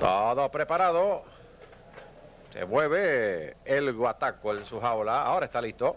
Todo preparado. Se mueve el guataco en su jaula. Ahora está listo.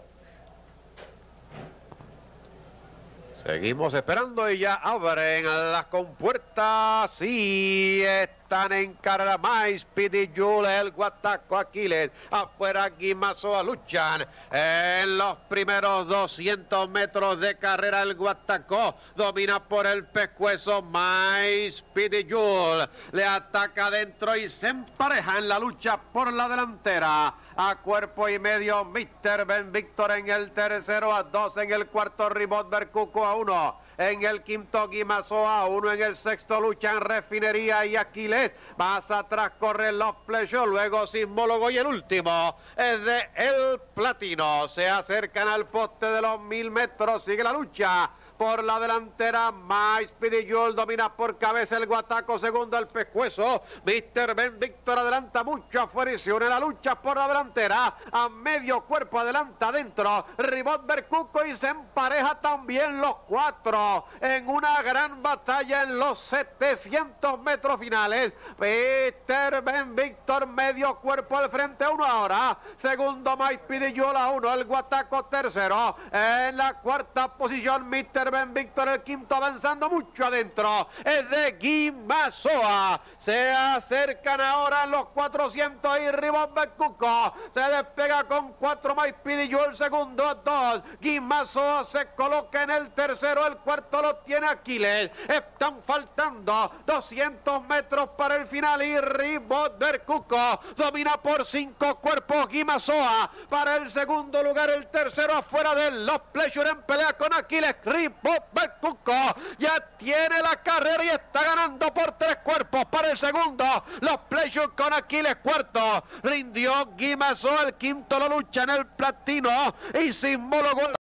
Seguimos esperando y ya abren las compuertas y están en carrera más Jule, el Guataco Aquiles, afuera Guimazoa luchan en los primeros 200 metros de carrera el Guataco domina por el pescuezo más Jule, le ataca adentro y se empareja en la lucha por la delantera a cuerpo y medio Mr. Ben Víctor en el tercero, a dos en el cuarto, Ribot Bercuco a uno. En el quinto, Guimazoa, uno en el sexto, luchan Refinería y Aquiles. Más atrás corren los Pleasure, luego Sismólogo y el último es de El Platino. Se acercan al poste de los mil metros, sigue la lucha por la delantera. Mais Pidillol domina por cabeza el Guataco, segundo el Pescuezo. Mr. Ben Víctor adelanta mucho afuera y se une la lucha por la delantera. A medio cuerpo adelanta adentro. Ribot Bercuco y se empareja también los cuatro en una gran batalla en los 700 metros finales. Peter Ben Víctor medio cuerpo al frente, uno ahora. Segundo Mais Pidillol a uno, el Guataco tercero. En la cuarta posición Mr. Ben Víctor, el quinto avanzando mucho adentro. Es de Guimazoa. Se acercan ahora los 400 y Ribón Cuco. Se despega con cuatro más Pidillo el segundo, dos. Guimazoa se coloca en el tercero, el cuarto lo tiene Aquiles. Están faltando 200 metros para el final y Ribot Bercuco domina por cinco cuerpos Guimazoa para el segundo lugar, el tercero afuera de los Pleasure en pelea con Aquiles. Bob Bercuco ya tiene la carrera y está ganando por tres cuerpos para el segundo. Los Pleasure con Aquiles cuarto. Rindió Guimazo el quinto, lo lucha en el platino y Simólogo